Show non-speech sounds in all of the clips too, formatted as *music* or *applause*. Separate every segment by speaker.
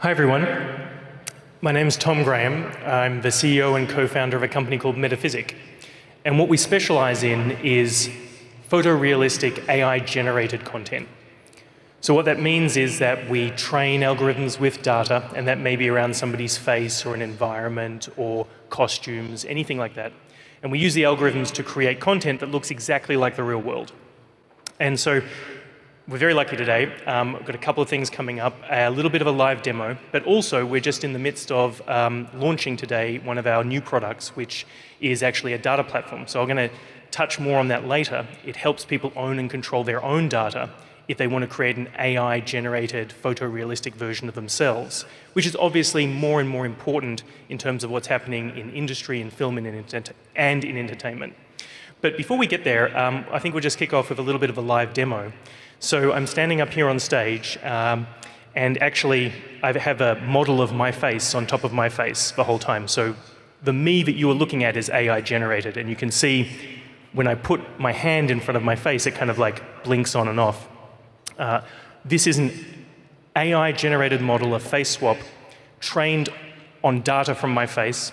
Speaker 1: Hi, everyone. My name is Tom Graham. I'm the CEO and co founder of a company called Metaphysic. And what we specialize in is photorealistic AI generated content. So, what that means is that we train algorithms with data, and that may be around somebody's face or an environment or costumes, anything like that. And we use the algorithms to create content that looks exactly like the real world. And so, we're very lucky today. Um, we've got a couple of things coming up, a little bit of a live demo, but also we're just in the midst of um, launching today one of our new products, which is actually a data platform. So I'm going to touch more on that later. It helps people own and control their own data if they want to create an AI generated photorealistic version of themselves, which is obviously more and more important in terms of what's happening in industry, in film, and in, and in entertainment. But before we get there, um, I think we'll just kick off with a little bit of a live demo. So I'm standing up here on stage, um, and actually, I have a model of my face on top of my face the whole time. So the me that you are looking at is AI generated, and you can see when I put my hand in front of my face, it kind of like blinks on and off. Uh, this is an AI generated model of face swap trained on data from my face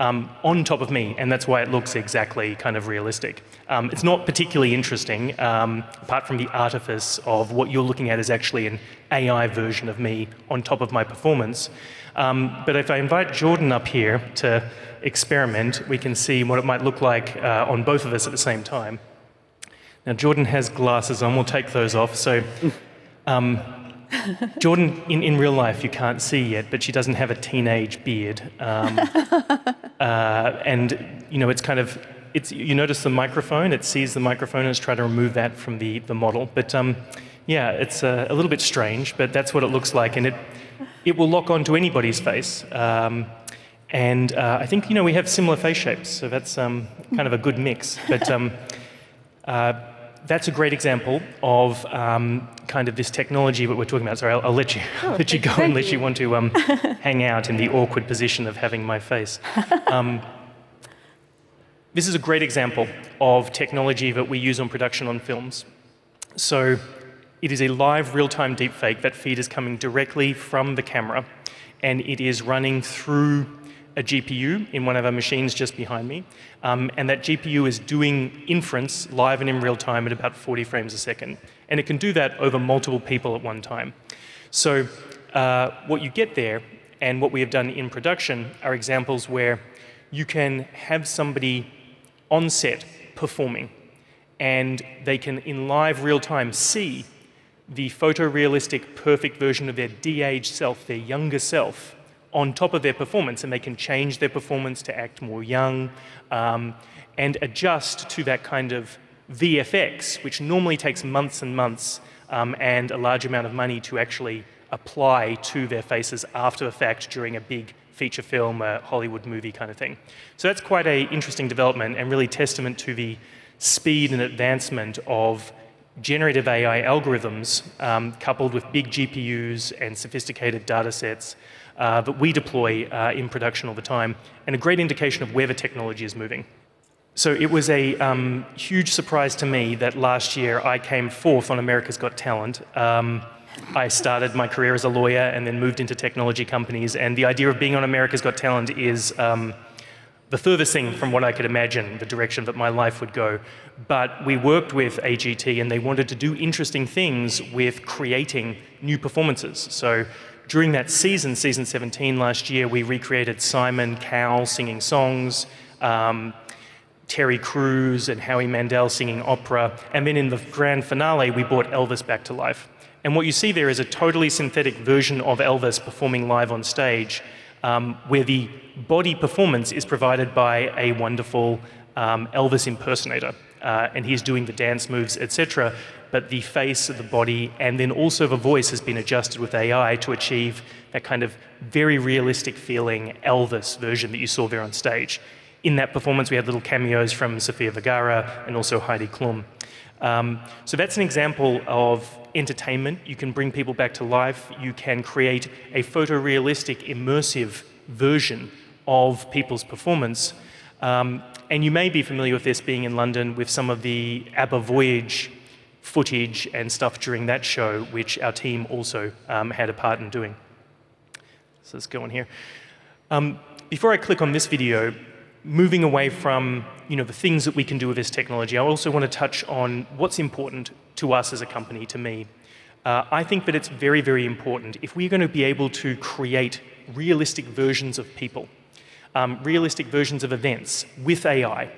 Speaker 1: um, on top of me, and that's why it looks exactly kind of realistic. Um, it's not particularly interesting, um, apart from the artifice of what you're looking at is actually an AI version of me on top of my performance. Um, but if I invite Jordan up here to experiment, we can see what it might look like uh, on both of us at the same time. Now, Jordan has glasses on, we'll take those off. So, um, *laughs* Jordan, in, in real life, you can't see yet, but she doesn't have a teenage beard. Um, *laughs* uh, and, you know, it's kind of, it's, you notice the microphone, it sees the microphone and it's trying to remove that from the, the model. But um, yeah, it's a, a, little bit strange, but that's what it looks like. And it, it will lock onto anybody's face. Um, and uh, I think, you know, we have similar face shapes, so that's um, kind of a good mix. But um, *laughs* uh, that's a great example of um, kind of this technology that we're talking about. Sorry, I'll, I'll let you oh, *laughs* let you go unless you. you want to um, *laughs* hang out in the awkward position of having my face. Um, *laughs* this is a great example of technology that we use on production on films. So it is a live real-time deepfake. That feed is coming directly from the camera, and it is running through a GPU in one of our machines just behind me, um, and that GPU is doing inference live and in real time at about 40 frames a second. And it can do that over multiple people at one time. So uh, what you get there, and what we have done in production, are examples where you can have somebody on set performing, and they can, in live real time, see the photorealistic, perfect version of their de-aged self, their younger self, on top of their performance, and they can change their performance to act more young um, and adjust to that kind of VFX, which normally takes months and months um, and a large amount of money to actually apply to their faces after the fact during a big feature film, a Hollywood movie kind of thing. So that's quite an interesting development and really testament to the speed and advancement of generative AI algorithms um, coupled with big GPUs and sophisticated data sets uh, that we deploy uh, in production all the time, and a great indication of where the technology is moving. So it was a um, huge surprise to me that last year I came fourth on America's Got Talent. Um, I started my career as a lawyer and then moved into technology companies, and the idea of being on America's Got Talent is um, the furthest thing from what I could imagine, the direction that my life would go. But we worked with AGT and they wanted to do interesting things with creating new performances. So during that season, season 17 last year, we recreated Simon Cowell singing songs, um, Terry Crews and Howie Mandel singing opera, and then in the grand finale, we brought Elvis back to life. And what you see there is a totally synthetic version of Elvis performing live on stage, um, where the body performance is provided by a wonderful um, Elvis impersonator. Uh, and he's doing the dance moves, etc but the face of the body and then also the voice has been adjusted with AI to achieve that kind of very realistic feeling Elvis version that you saw there on stage. In that performance, we had little cameos from Sofia Vergara and also Heidi Klum. Um, so that's an example of entertainment. You can bring people back to life. You can create a photorealistic, immersive version of people's performance. Um, and you may be familiar with this being in London with some of the ABBA Voyage footage and stuff during that show, which our team also um, had a part in doing. So let's go on here. Um, before I click on this video, moving away from you know, the things that we can do with this technology, I also want to touch on what's important to us as a company, to me. Uh, I think that it's very, very important if we're going to be able to create realistic versions of people, um, realistic versions of events with AI,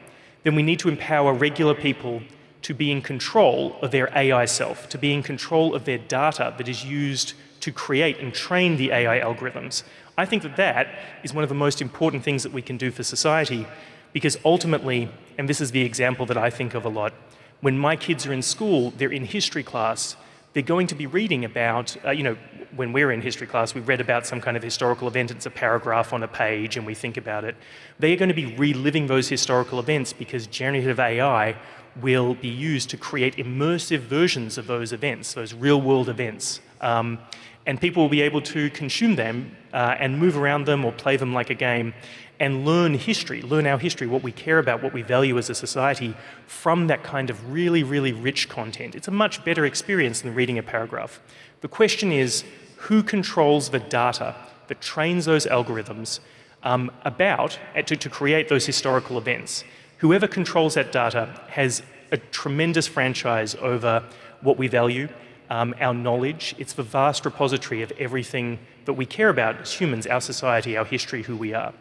Speaker 1: then we need to empower regular people to be in control of their AI self, to be in control of their data that is used to create and train the AI algorithms. I think that that is one of the most important things that we can do for society because ultimately, and this is the example that I think of a lot, when my kids are in school, they're in history class, they're going to be reading about, uh, you know, when we're in history class, we've read about some kind of historical event, it's a paragraph on a page, and we think about it. They are going to be reliving those historical events because generative AI will be used to create immersive versions of those events, those real world events. Um, and people will be able to consume them uh, and move around them or play them like a game and learn history, learn our history, what we care about, what we value as a society from that kind of really, really rich content. It's a much better experience than reading a paragraph. The question is who controls the data that trains those algorithms um, about to, to create those historical events? Whoever controls that data has a tremendous franchise over what we value, um, our knowledge. It's the vast repository of everything that we care about as humans, our society, our history, who we are.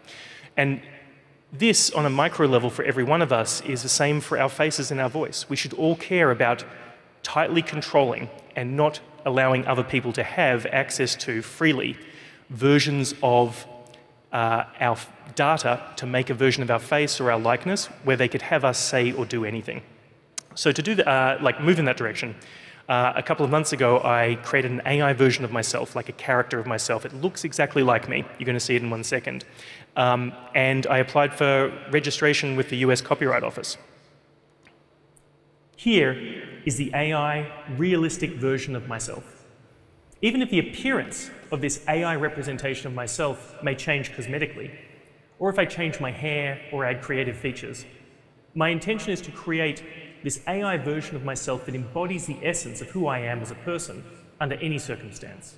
Speaker 1: And this, on a micro level for every one of us, is the same for our faces and our voice. We should all care about tightly controlling and not allowing other people to have access to freely versions of uh, our data to make a version of our face or our likeness where they could have us say or do anything. So to do that, uh, like move in that direction, uh, a couple of months ago, I created an AI version of myself, like a character of myself. It looks exactly like me. You're going to see it in one second. Um, and I applied for registration with the US Copyright Office. Here is the AI realistic version of myself. Even if the appearance of this AI representation of myself may change cosmetically, or if I change my hair or add creative features. My intention is to create this AI version of myself that embodies the essence of who I am as a person under any circumstance.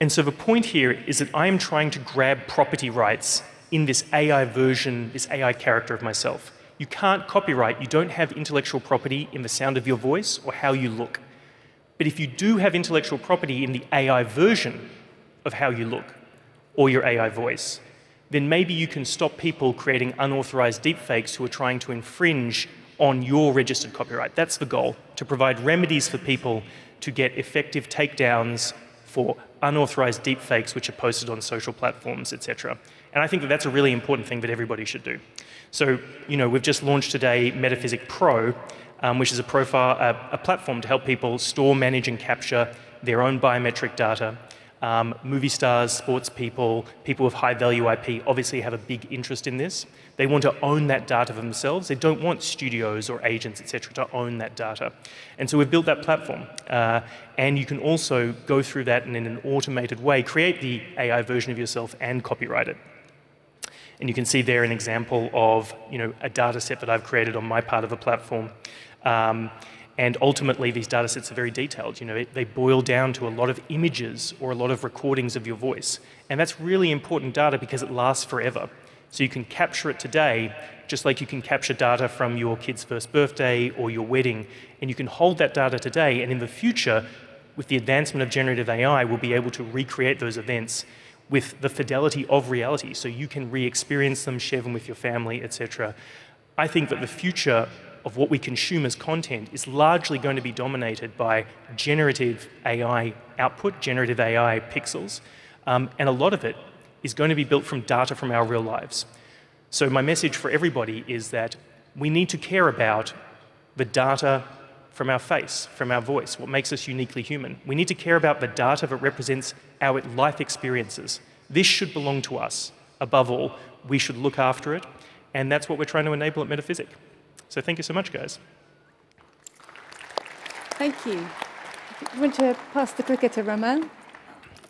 Speaker 1: And so the point here is that I am trying to grab property rights in this AI version, this AI character of myself. You can't copyright, you don't have intellectual property in the sound of your voice or how you look. But if you do have intellectual property in the AI version of how you look or your AI voice, then maybe you can stop people creating unauthorized deepfakes who are trying to infringe on your registered copyright. That's the goal, to provide remedies for people to get effective takedowns for unauthorized deepfakes which are posted on social platforms, etc. And I think that that's a really important thing that everybody should do. So, you know, we've just launched today Metaphysic Pro, um, which is a profile, a, a platform to help people store, manage, and capture their own biometric data um, movie stars, sports people, people with high value IP obviously have a big interest in this. They want to own that data for themselves. They don't want studios or agents, etc., to own that data. And so we've built that platform. Uh, and you can also go through that and in an automated way create the AI version of yourself and copyright it. And you can see there an example of you know, a data set that I've created on my part of the platform. Um, and ultimately, these data sets are very detailed. You know, they boil down to a lot of images or a lot of recordings of your voice. And that's really important data because it lasts forever. So you can capture it today, just like you can capture data from your kid's first birthday or your wedding. And you can hold that data today, and in the future, with the advancement of generative AI, we'll be able to recreate those events with the fidelity of reality. So you can re-experience them, share them with your family, etc. I think that the future of what we consume as content is largely going to be dominated by generative AI output, generative AI pixels, um, and a lot of it is going to be built from data from our real lives. So my message for everybody is that we need to care about the data from our face, from our voice, what makes us uniquely human. We need to care about the data that represents our life experiences. This should belong to us. Above all, we should look after it, and that's what we're trying to enable at Metaphysic. So thank you so much, guys.
Speaker 2: Thank you. I want to pass the clicker to Romain.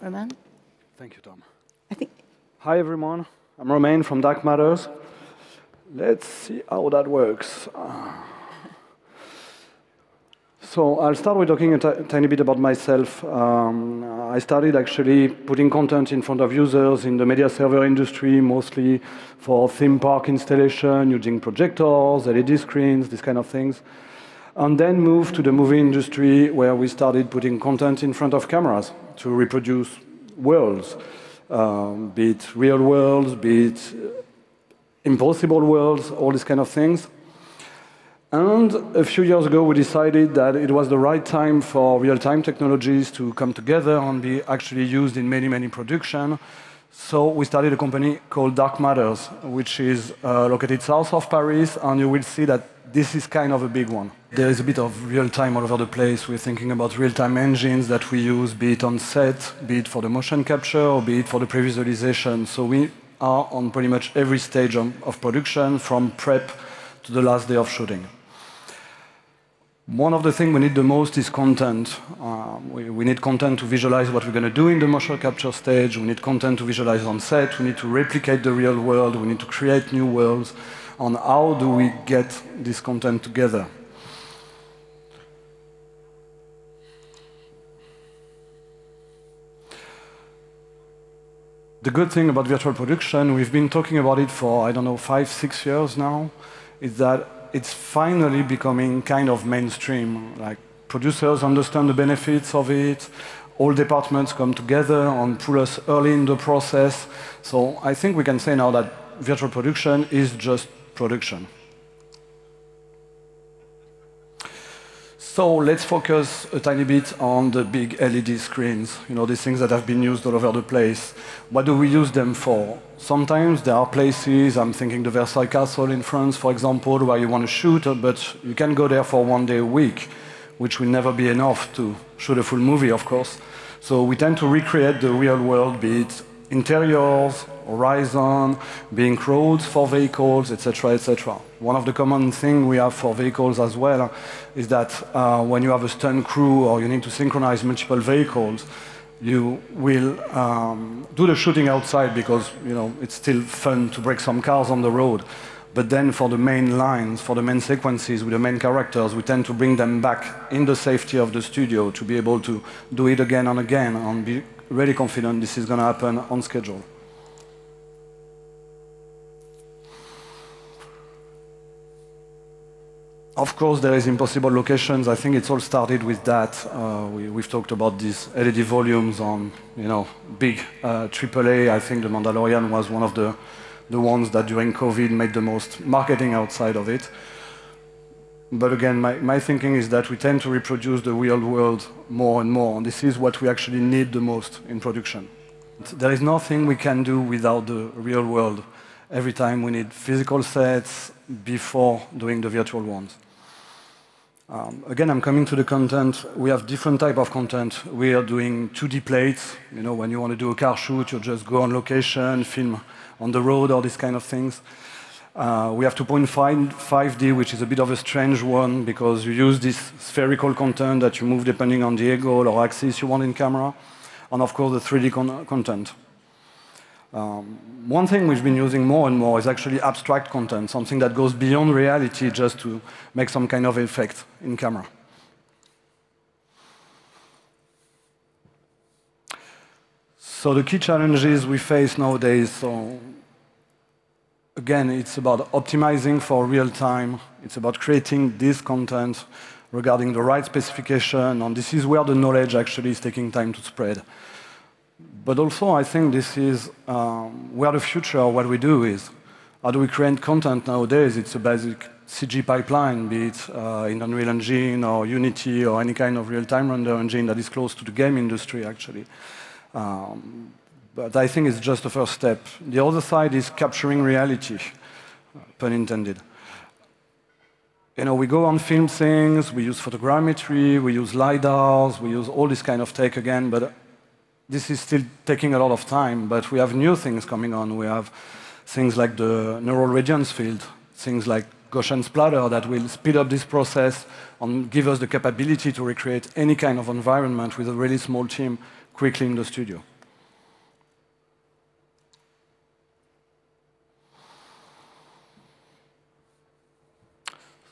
Speaker 2: Romain?
Speaker 3: Thank you, Tom.
Speaker 2: I think.
Speaker 3: Hi, everyone. I'm Romain from Dark Matters. Let's see how that works. Ah. So I'll start with talking a tiny bit about myself. Um, I started actually putting content in front of users in the media server industry, mostly for theme park installation, using projectors, LED screens, these kind of things. And then moved to the movie industry, where we started putting content in front of cameras to reproduce worlds, um, be it real worlds, be it impossible worlds, all these kind of things. And a few years ago, we decided that it was the right time for real-time technologies to come together and be actually used in many, many production. So we started a company called Dark Matters, which is uh, located south of Paris, and you will see that this is kind of a big one. There is a bit of real-time all over the place. We're thinking about real-time engines that we use, be it on set, be it for the motion capture, or be it for the pre-visualization. So we are on pretty much every stage of, of production, from prep to the last day of shooting. One of the things we need the most is content. Uh, we, we, need content to visualize what we're going to do in the motion capture stage. We need content to visualize on set. We need to replicate the real world. We need to create new worlds. On how do we get this content together? The good thing about virtual production, we've been talking about it for, I don't know, five, six years now, is that it's finally becoming kind of mainstream. Like producers understand the benefits of it. All departments come together and pull us early in the process. So I think we can say now that virtual production is just production. So let's focus a tiny bit on the big LED screens, you know, these things that have been used all over the place. What do we use them for? Sometimes there are places, I'm thinking the Versailles Castle in France, for example, where you want to shoot, uh, but you can go there for one day a week, which will never be enough to shoot a full movie, of course. So we tend to recreate the real world, be it interiors, horizon, being roads for vehicles, etc., etc. One of the common things we have for vehicles as well is that uh, when you have a stunt crew or you need to synchronize multiple vehicles, you will um, do the shooting outside because you know it's still fun to break some cars on the road. But then for the main lines, for the main sequences with the main characters, we tend to bring them back in the safety of the studio to be able to do it again and again and be really confident this is going to happen on schedule. Of course, there is impossible locations. I think it's all started with that. Uh, we, have talked about these LED volumes on, you know, big uh, AAA. I think The Mandalorian was one of the, the ones that during COVID made the most marketing outside of it. But again, my, my thinking is that we tend to reproduce the real world more and more. And this is what we actually need the most in production. There is nothing we can do without the real world. Every time we need physical sets before doing the virtual ones. Um, again, I'm coming to the content. We have different type of content. We are doing 2D plates. You know, when you want to do a car shoot, you just go on location, film on the road, all these kind of things. Uh, we have 2.5D, which is a bit of a strange one because you use this spherical content that you move depending on the angle or axis you want in camera. And of course, the 3D con content. Um, one thing we've been using more and more is actually abstract content, something that goes beyond reality just to make some kind of effect in camera. So the key challenges we face nowadays, so again, it's about optimizing for real time. It's about creating this content regarding the right specification, and this is where the knowledge actually is taking time to spread. But also, I think this is um, where the future of what we do is. How do we create content nowadays? It's a basic CG pipeline, be it uh, in Unreal Engine or Unity or any kind of real-time render engine that is close to the game industry, actually. Um, but I think it's just the first step. The other side is capturing reality, pun intended. You know, we go on film things, we use photogrammetry, we use LiDARs, we use all this kind of tech again, but this is still taking a lot of time, but we have new things coming on. We have things like the neural radiance field, things like Gaussian splatter that will speed up this process and give us the capability to recreate any kind of environment with a really small team quickly in the studio.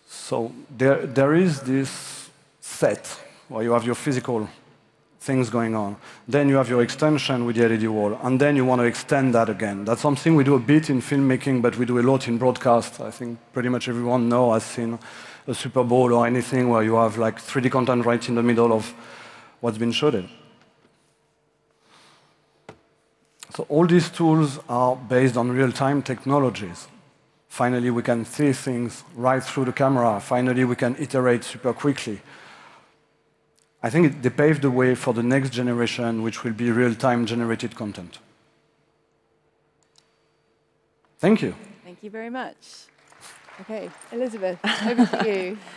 Speaker 3: So there, there is this set, where you have your physical things going on. Then you have your extension with the LED wall, and then you want to extend that again. That's something we do a bit in filmmaking, but we do a lot in broadcast. I think pretty much everyone know has seen a Super Bowl or anything where you have like 3D content right in the middle of what's been shot. So all these tools are based on real-time technologies. Finally, we can see things right through the camera. Finally, we can iterate super quickly. I think they paved the way for the next generation, which will be real-time generated content. Thank you.
Speaker 2: Thank you very much. Okay, Elizabeth, over to you. *laughs*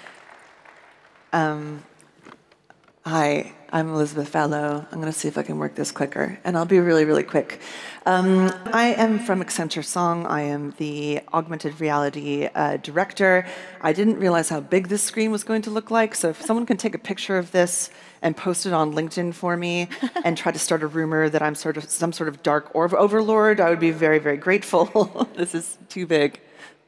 Speaker 2: Um,
Speaker 4: hi, I'm Elizabeth Valleau. I'm going to see if I can work this quicker, and I'll be really, really quick. Um, I am from Accenture Song. I am the augmented reality uh, director. I didn't realize how big this screen was going to look like, so if someone can take a picture of this and post it on LinkedIn for me *laughs* and try to start a rumor that I'm sort of some sort of dark orb overlord, I would be very, very grateful. *laughs* this is too big.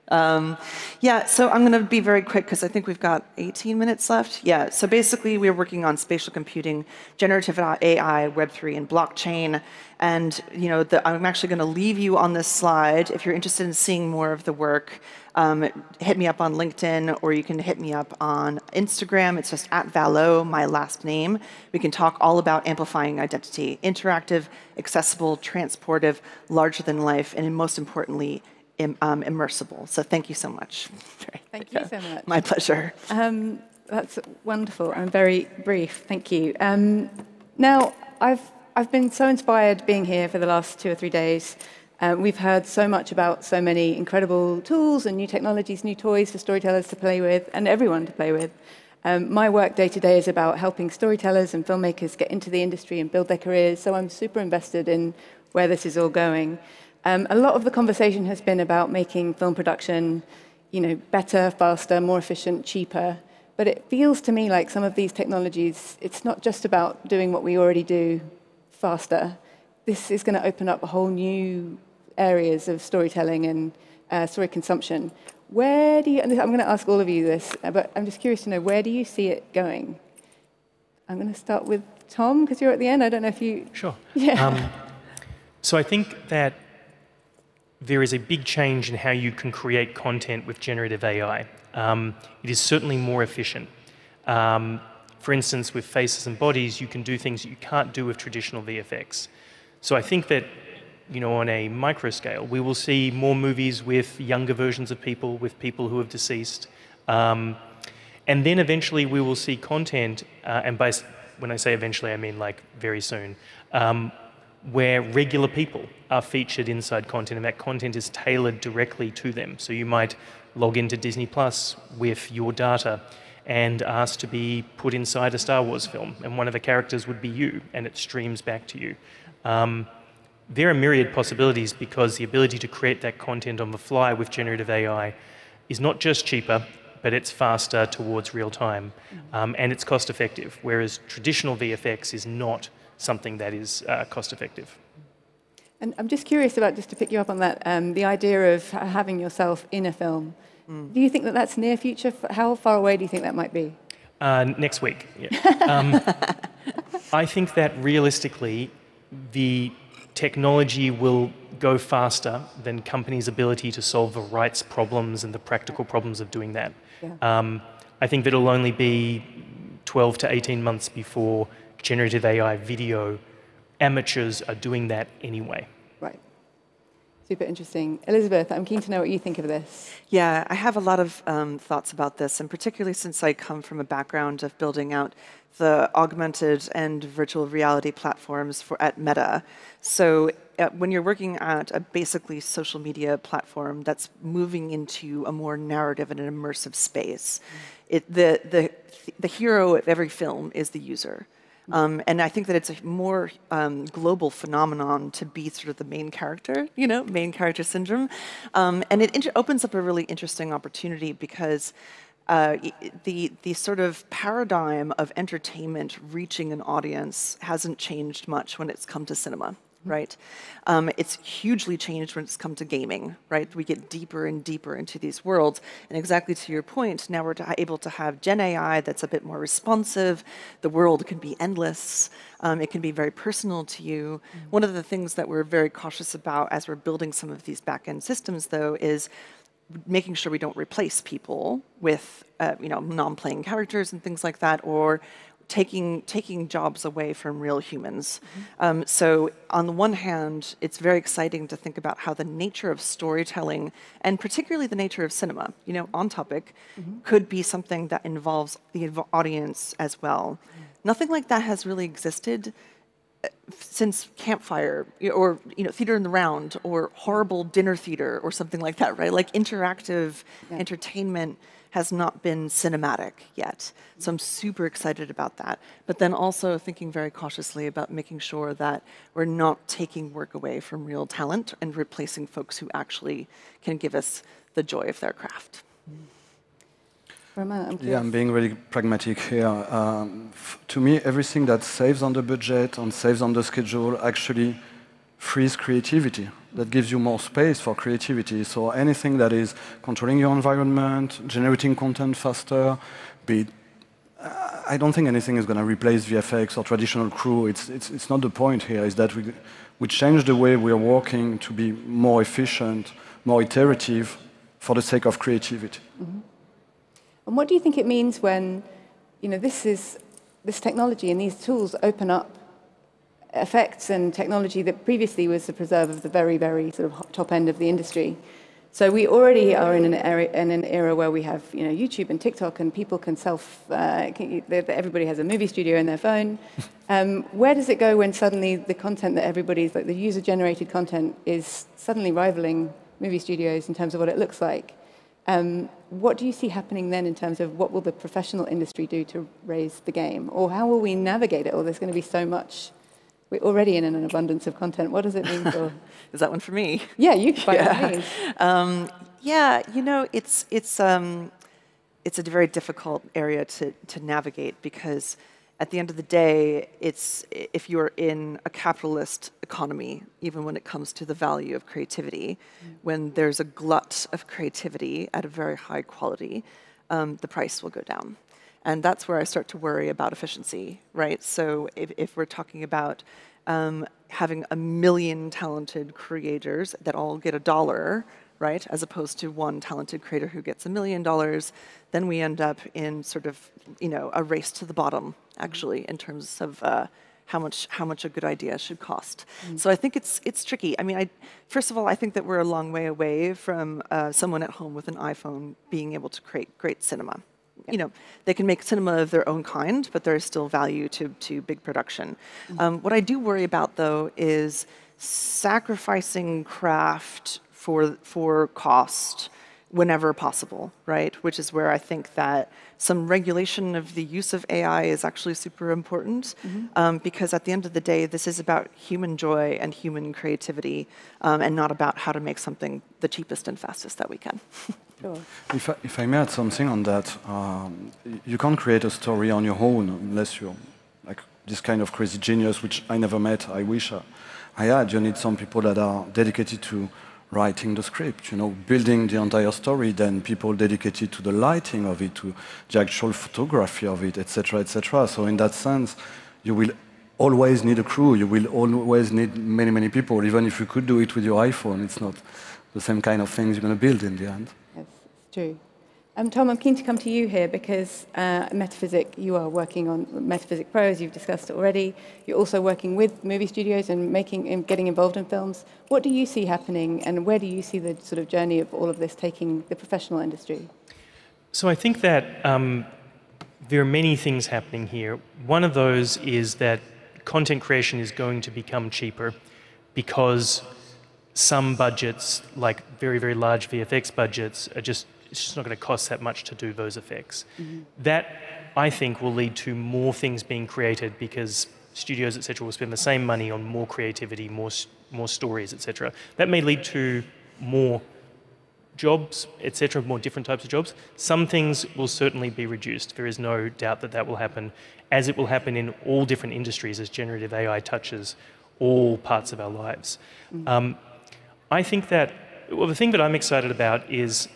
Speaker 4: Um, yeah, so I'm going to be very quick because I think we've got 18 minutes left. Yeah, so basically we're working on spatial computing, generative AI, Web3, and blockchain. And you know, the, I'm actually going to leave you on this slide. If you're interested in seeing more of the work, um, hit me up on LinkedIn or you can hit me up on Instagram. It's just at Valleau, my last name. We can talk all about amplifying identity, interactive, accessible, transportive, larger than life, and most importantly, Im, um, immersible. So thank you so much. *laughs*
Speaker 2: Thank you so much.
Speaker 4: My pleasure. Um,
Speaker 2: that's wonderful and very brief. Thank you. Um, now, I've, I've been so inspired being here for the last two or three days. Um, we've heard so much about so many incredible tools and new technologies, new toys for storytellers to play with and everyone to play with. Um, my work day to day is about helping storytellers and filmmakers get into the industry and build their careers, so I'm super invested in where this is all going. Um, a lot of the conversation has been about making film production, you know, better, faster, more efficient, cheaper. But it feels to me like some of these technologies, it's not just about doing what we already do faster. This is going to open up a whole new areas of storytelling and uh, story consumption. Where do you, I'm going to ask all of you this, but I'm just curious to know, where do you see it going? I'm going to start with Tom, because you're at the end. I don't know if you...
Speaker 1: Sure. Yeah. Um, so I think that there is a big change in how you can create content with generative AI. Um, it is certainly more efficient. Um, for instance, with faces and bodies, you can do things that you can't do with traditional VFX. So I think that, you know, on a micro scale, we will see more movies with younger versions of people, with people who have deceased. Um, and then eventually we will see content, uh, and by, when I say eventually, I mean like very soon, um, where regular people are featured inside content and that content is tailored directly to them. So you might log into Disney Plus with your data and ask to be put inside a Star Wars film, and one of the characters would be you, and it streams back to you. Um, there are myriad possibilities because the ability to create that content on the fly with generative AI is not just cheaper, but it's faster towards real time, um, and it's cost effective, whereas traditional VFX is not something that is uh, cost effective.
Speaker 2: And I'm just curious about, just to pick you up on that, um, the idea of having yourself in a film. Mm. Do you think that that's near future? How far away do you think that might be?
Speaker 1: Uh, next week. Yeah. um, *laughs* I think that realistically, the technology will go faster than companies' ability to solve the rights problems and the practical problems of doing that. Yeah. Um, I think that it'll only be 12 to 18 months before generative AI video, amateurs are doing that anyway.
Speaker 2: Right. Super interesting. Elizabeth, I'm keen to know what you think of this.
Speaker 4: Yeah, I have a lot of um, thoughts about this, and particularly since I come from a background of building out the augmented and virtual reality platforms for at Meta. So uh, when you're working at a basically social media platform that's moving into a more narrative and an immersive space, it, the, the, the hero of every film is the user. Um, and I think that it's a more um, global phenomenon to be sort of the main character, you know, main character syndrome. Um, and it opens up a really interesting opportunity because uh, the, the sort of paradigm of entertainment reaching an audience hasn't changed much when it's come to cinema. Right? Um, it's hugely changed when it's come to gaming, right? We get deeper and deeper into these worlds. And exactly to your point, now we're able to have Gen AI that's a bit more responsive. The world can be endless. Um, it can be very personal to you. Mm. One of the things that we're very cautious about as we're building some of these back-end systems, though, is making sure we don't replace people with uh, you know non-playing characters and things like that, or taking taking jobs away from real humans. Mm-hmm. Um, so on the one hand, it's very exciting to think about how the nature of storytelling, and particularly the nature of cinema, you know, on topic, mm-hmm. could be something that involves the audience as well. Mm-hmm. Nothing like that has really existed uh, since campfire or you know theater in the round or horrible dinner theater or something like that right like interactive yeah. entertainment has not been cinematic yet. So I'm super excited about that. But then also thinking very cautiously about making sure that we're not taking work away from real talent and replacing folks who actually can give us the joy of their craft.
Speaker 3: I'm yeah, I'm being really pragmatic here. Um, to me, everything that saves on the budget and saves on the schedule actually frees creativity that gives you more space for creativity. So anything that is controlling your environment, generating content faster, be it, I don't think anything is going to replace VFX or traditional crew. It's, it's, it's not the point here, is that we, we change the way we're working to be more efficient, more iterative for the sake of creativity. Mm -hmm.
Speaker 2: And what do you think it means when, you know, this is, this technology and these tools open up effects and technology that previously was the preserve of the very, very sort of top end of the industry. So we already are in an, era, in an era where we have you know, YouTube and TikTok and people can self, uh, everybody has a movie studio in their phone. *laughs* Um, where does it go when suddenly the content that everybody's, like the user-generated content is suddenly rivaling movie studios in terms of what it looks like? Um, what do you see happening then in terms of what will the professional industry do to raise the game? Or how will we navigate it? Or there's going to be so much we're already in an abundance of content. What does it mean for? *laughs*
Speaker 4: Is that one for me?
Speaker 2: Yeah, you by yeah.
Speaker 4: Um, yeah, you know, it's it's um, it's a very difficult area to to navigate because at the end of the day, it's if you're in a capitalist economy, even when it comes to the value of creativity, mm. when there's a glut of creativity at a very high quality, um, the price will go down. And that's where I start to worry about efficiency, right? So if, if we're talking about um, having a million talented creators that all get a dollar, right, as opposed to one talented creator who gets a million dollars, then we end up in sort of, you know, a race to the bottom, actually, in terms of uh, how much how much a good idea should cost. Mm. So I think it's it's tricky. I mean, I first of all, I think that we're a long way away from uh, someone at home with an iPhone being able to create great cinema you know, they can make cinema of their own kind, but there is still value to, to big production. Mm-hmm. Um, what I do worry about, though, is sacrificing craft for, for cost whenever possible, right? Which is where I think that some regulation of the use of AI is actually super important mm-hmm. um, because at the end of the day, this is about human joy and human creativity um, and not about how to make something the cheapest and fastest that we can. *laughs*
Speaker 3: Sure. If I, if I may add something on that, um, you can't create a story on your own unless you're like this kind of crazy genius, which I never met. I wish I, I had. You need some people that are dedicated to writing the script, you know, building the entire story, then people dedicated to the lighting of it, to the actual photography of it, etc., etc. So in that sense, you will always need a crew. You will always need many, many people. Even if you could do it with your iPhone, it's not the same kind of things you're going to build in the end.
Speaker 2: True. Um, Tom, I'm keen to come to you here because uh, Metaphysic, you are working on Metaphysic Pro, as you've discussed already. You're also working with movie studios and making and getting involved in films. What do you see happening, and where do you see the sort of journey of all of this taking the professional industry?
Speaker 1: So I think that um, there are many things happening here. One of those is that content creation is going to become cheaper because some budgets, like very, very large VFX budgets, are just it's just not going to cost that much to do those effects. Mm-hmm. That, I think, will lead to more things being created because studios, etc., will spend the same money on more creativity, more, more stories, etc. That may lead to more jobs, etc., more different types of jobs. Some things will certainly be reduced. There is no doubt that that will happen, as it will happen in all different industries as generative AI touches all parts of our lives. Um, I think that, well, the thing that I'm excited about is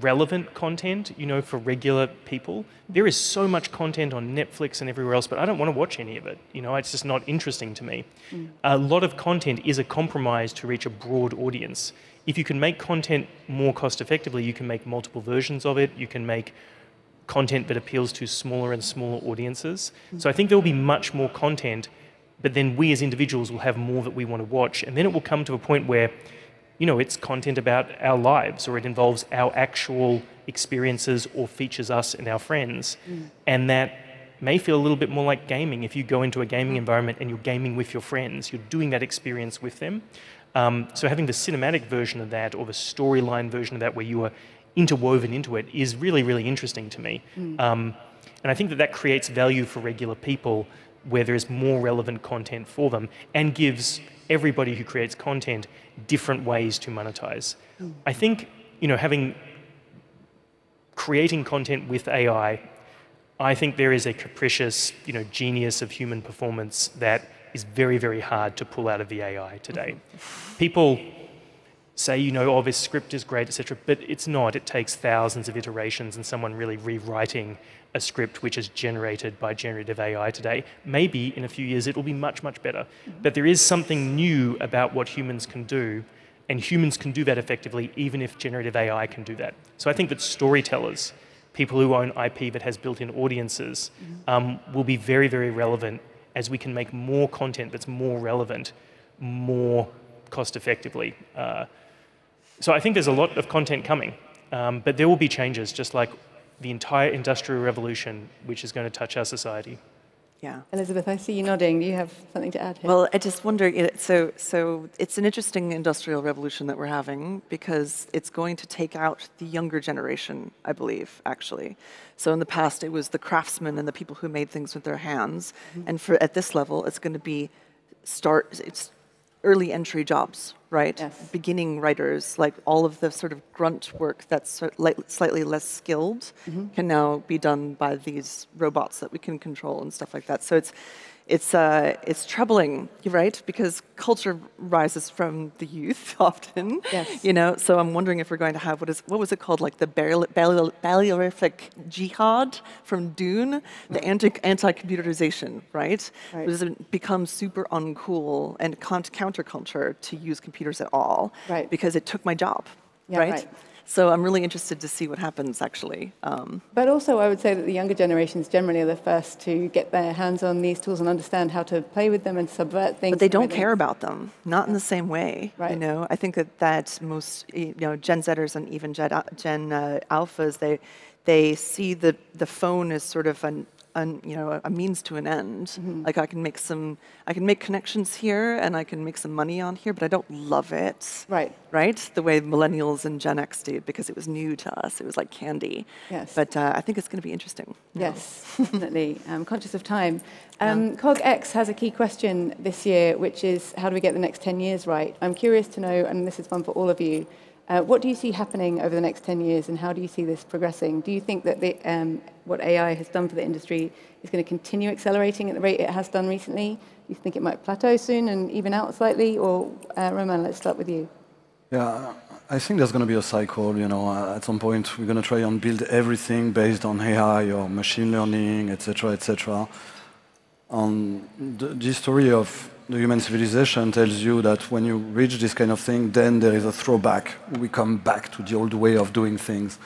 Speaker 1: relevant content, you know, for regular people. There is so much content on Netflix and everywhere else, but I don't want to watch any of it. You know, it's just not interesting to me. Mm. A lot of content is a compromise to reach a broad audience. If you can make content more cost effectively, you can make multiple versions of it. You can make content that appeals to smaller and smaller audiences. Mm. So I think there will be much more content, but then we as individuals will have more that we want to watch. And then it will come to a point where you know, it's content about our lives or it involves our actual experiences or features us and our friends. Mm. And that may feel a little bit more like gaming if you go into a gaming environment and you're gaming with your friends, you're doing that experience with them. Um, so having the cinematic version of that or the storyline version of that where you are interwoven into it is really, really interesting to me. Mm. Um, and I think that that creates value for regular people where there's more relevant content for them and gives everybody who creates content different ways to monetize. Mm. I think, you know, having creating content with AI, I think there is a capricious, you know, genius of human performance that is very, very hard to pull out of the AI today. People say, you know, oh, this script is great, etc., but it's not. It takes thousands of iterations and someone really rewriting a script which is generated by generative AI today. Maybe in a few years it will be much, much better. Mm-hmm. But there is something new about what humans can do, and humans can do that effectively even if generative AI can do that. So I think that storytellers, people who own IP that has built in audiences, mm-hmm. um, will be very, very relevant as we can make more content that's more relevant, more cost effectively. Uh, so I think there's a lot of content coming, um, but there will be changes, just like the entire industrial revolution, which is going to touch our society.
Speaker 2: Yeah. Elizabeth, I see you nodding. Do you have something to add here?
Speaker 4: Well, I just wonder, so, so it's an interesting industrial revolution that we're having because it's going to take out the younger generation, I believe, actually. So in the past, it was the craftsmen and the people who made things with their hands. Mm-hmm. And for at this level, it's going to be start, it's early entry jobs, right? Yes. Beginning writers, like all of the sort of grunt work that's slightly less skilled, mm-hmm. can now be done by these robots that we can control and stuff like that. So it's it's uh, it's troubling, right? Because culture rises from the youth *laughs* often. Yes. You know, so I'm wondering if we're going to have what is what was it called, like the Butlerian jihad from Dune, the anti anti computerization, right? right. Does it become super uncool and counterculture to use computers at all? Right. Because it took my job. Yeah, right? right. So I'm really interested to see what happens, actually. Um,
Speaker 2: but also, I would say that the younger generations generally are the first to get their hands on these tools and understand how to play with them and subvert things.
Speaker 4: But they don't care about them, not in the same way. Right. You know, I think that that most, you know, Gen Zers and even Gen, Gen uh, Alphas, they they see the the phone as sort of an an, you know, a means to an end. Mm-hmm. Like I can make some, I can make connections here and I can make some money on here, but I don't love it.
Speaker 2: Right.
Speaker 4: Right? The way millennials and Gen X did because it was new to us. It was like candy.
Speaker 2: Yes.
Speaker 4: But uh, I think it's going to be interesting.
Speaker 2: Yes, definitely. I'm conscious of time. Um, yeah. CogX has a key question this year, which is how do we get the next 10 years right? I'm curious to know, and this is one for all of you, uh, what do you see happening over the next 10 years and how do you see this progressing? Do you think that the, um, what AI has done for the industry is going to continue accelerating at the rate it has done recently? Do you think it might plateau soon and even out slightly? Or, uh, Romain, let's start with you.
Speaker 3: Yeah, I think there's going to be a cycle. You know, at some point we're going to try and build everything based on AI or machine learning, etc., etc. And the, the story of the human civilization tells you that when you reach this kind of thing, then there is a throwback. We come back to the old way of doing things.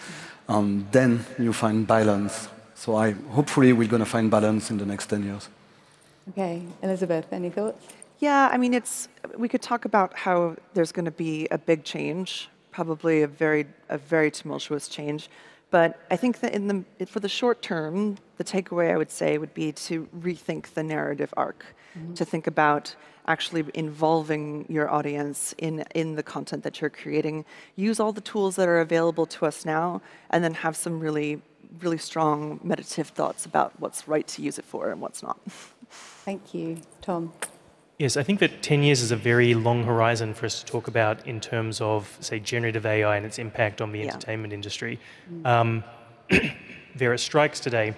Speaker 3: Um, then you find balance. So I hopefully we're going to find balance in the next 10 years.
Speaker 2: Okay, Elizabeth, any thoughts?
Speaker 4: Yeah, I mean, it's we could talk about how there's going to be a big change, probably a very a very tumultuous change. But I think that in the for the short term, the takeaway I would say would be to rethink the narrative arc mm-hmm. to think about actually involving your audience in, in the content that you're creating. Use all the tools that are available to us now, and then have some really, really strong meditative thoughts about what's right to use it for and what's not. *laughs*
Speaker 2: Thank you. Tom?
Speaker 1: Yes, I think that 10 years is a very long horizon for us to talk about in terms of, say, generative AI and its impact on the yeah. entertainment industry. Mm. Um, *clears throat* there are strikes today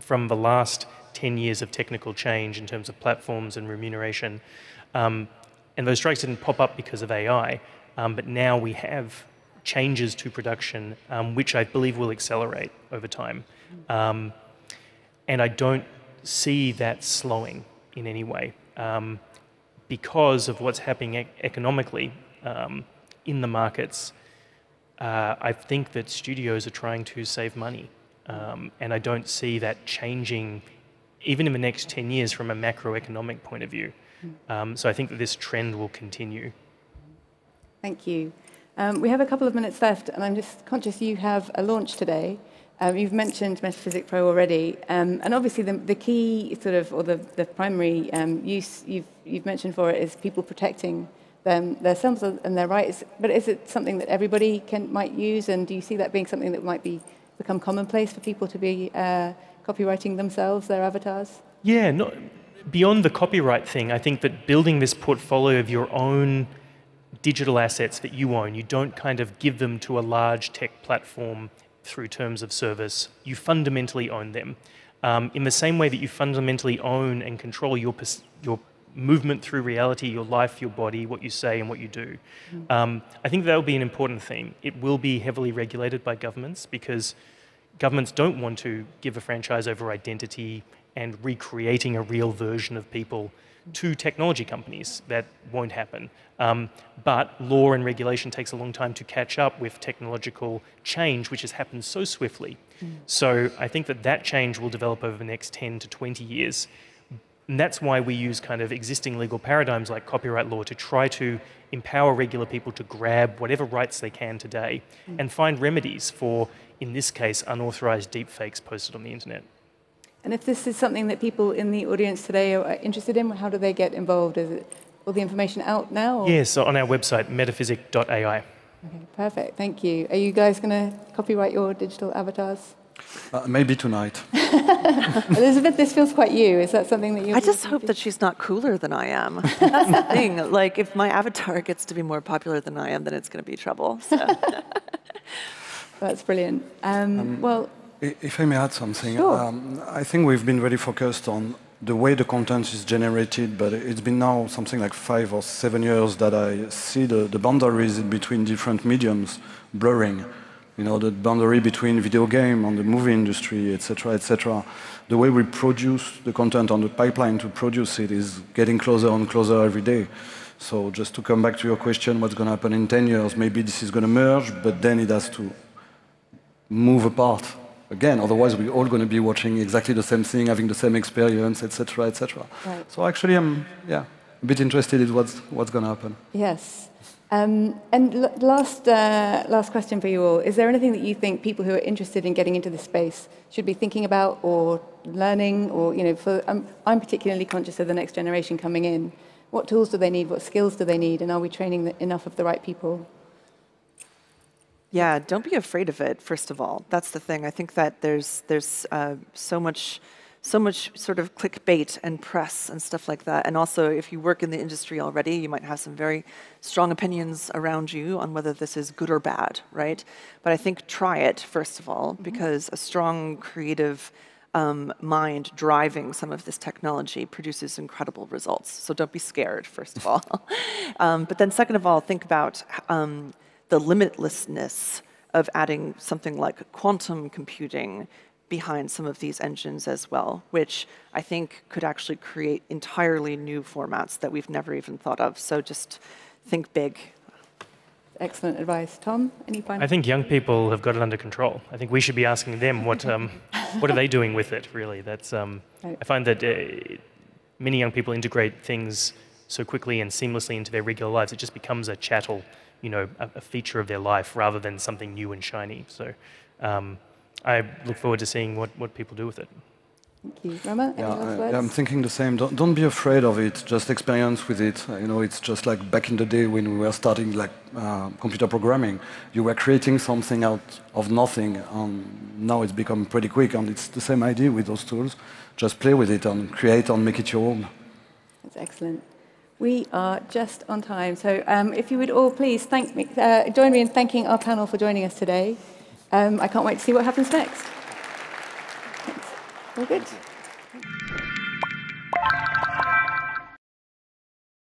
Speaker 1: from the last 10 years of technical change in terms of platforms and remuneration. Um, and those strikes didn't pop up because of AI, um, but now we have changes to production, um, which I believe will accelerate over time. Um, and I don't see that slowing in any way um, because of what's happening e economically um, in the markets. Uh, I think that studios are trying to save money. Um, and I don't see that changing even in the next 10 years from a macroeconomic point of view. Um, so I think that this trend will continue.
Speaker 2: Thank you. Um, we have a couple of minutes left, and I'm just conscious you have a launch today. Um, you've mentioned Metaphysic Pro already, um, and obviously the, the, key sort of, or the, the primary um, use you've, you've mentioned for it is people protecting them, themselves and their rights. But is it something that everybody can might use, and do you see that being something that might be become commonplace for people to be uh, copyrighting themselves, their avatars?
Speaker 1: Yeah, beyond the copyright thing, I think that building this portfolio of your own digital assets that you own, you don't kind of give them to a large tech platform through terms of service. You fundamentally own them. Um, in the same way that you fundamentally own and control your, your movement through reality, your life, your body, what you say, and what you do. Mm. Um, I think that will be an important theme. It will be heavily regulated by governments because governments don't want to give a franchise over identity and recreating a real version of people to technology companies. That won't happen. Um, but law and regulation takes a long time to catch up with technological change, which has happened so swiftly. Mm. So I think that that change will develop over the next 10 to 20 years. And that's why we use kind of existing legal paradigms like copyright law to try to empower regular people to grab whatever rights they can today mm. and find remedies for, in this case, unauthorized deepfakes posted on the internet.
Speaker 2: And if this is something that people in the audience today are interested in, how do they get involved? Is it all the information out now?
Speaker 1: Or? Yes, so on our website, metaphysic.ai.
Speaker 2: Okay, perfect. Thank you. Are you guys going to copyright your digital avatars?
Speaker 3: Uh, maybe tonight. *laughs*
Speaker 2: Elizabeth, this feels quite you. Is that something that you?
Speaker 4: I just hope that she's not cooler than I am. *laughs* That's the thing. Like, if my avatar gets to be more popular than I am, then it's going to be trouble. So. *laughs*
Speaker 2: That's brilliant. Um, um, well,
Speaker 3: if I may add something,
Speaker 2: sure.
Speaker 3: um, I think we've been very focused on the way the content is generated, but it's been now something like five or seven years that I see the, the boundaries between different mediums blurring you know, the boundary between video game and the movie industry, etc., etc. The way we produce the content on the pipeline to produce it is getting closer and closer every day. So just to come back to your question, what's going to happen in 10 years? Maybe this is going to merge, but then it has to move apart again. Otherwise, we're all going to be watching exactly the same thing, having the same experience, etc., etc. Right. So actually, I'm yeah a bit interested in what's what's going to happen.
Speaker 2: Yes. Um, and last, uh, last question for you all. Is there anything that you think people who are interested in getting into this space should be thinking about or learning? Or, you know, for, um, I'm particularly conscious of the next generation coming in. What tools do they need? What skills do they need? And are we training the, enough of the right people?
Speaker 4: Yeah, don't be afraid of it, first of all. That's the thing. I think that there's, there's uh, so much so much sort of clickbait and press and stuff like that. And also, if you work in the industry already, you might have some very strong opinions around you on whether this is good or bad, right? But I think try it, first of all, mm-hmm. because a strong creative um, mind driving some of this technology produces incredible results. So don't be scared, first of all. *laughs* um, but then, second of all, think about um, the limitlessness of adding something like quantum computing behind some of these engines as well, which I think could actually create entirely new formats that we've never even thought of. So just think big.
Speaker 2: Excellent advice. Tom, any final?
Speaker 1: I think young people have got it under control. I think we should be asking them what, um, *laughs* what are they doing with it, really. That's, um, right. I find that uh, many young people integrate things so quickly and seamlessly into their regular lives, it just becomes a chattel, you know, a, a feature of their life rather than something new and shiny. So um, I look forward to seeing what, what people do with it.
Speaker 2: Thank you. Romain,
Speaker 3: yeah, I, am thinking the same. Don't, don't, be afraid of it. Just experience with it. Uh, you know, it's just like back in the day when we were starting like uh, computer programming. You were creating something out of nothing, and now it's become pretty quick. And it's the same idea with those tools. Just play with it and create and make it your own.
Speaker 2: That's excellent. We are just on time. So um, if you would all please thank me, uh, join me in thanking our panel for joining us today. Um, I can't wait to see what happens next. Thanks. All good?